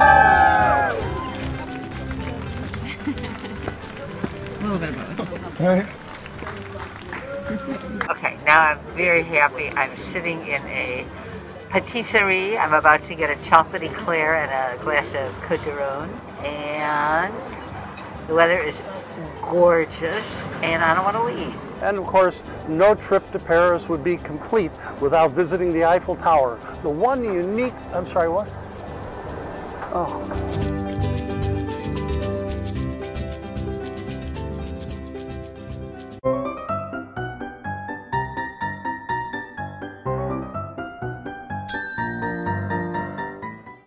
A little bit of both. Okay, now I'm very happy. I'm sitting in a patisserie. I'm about to get a chocolate eclair and a glass of Côte. And the weather is gorgeous, and I don't want to leave. And of course, no trip to Paris would be complete without visiting the Eiffel Tower. The one unique, I'm sorry, what? 哦。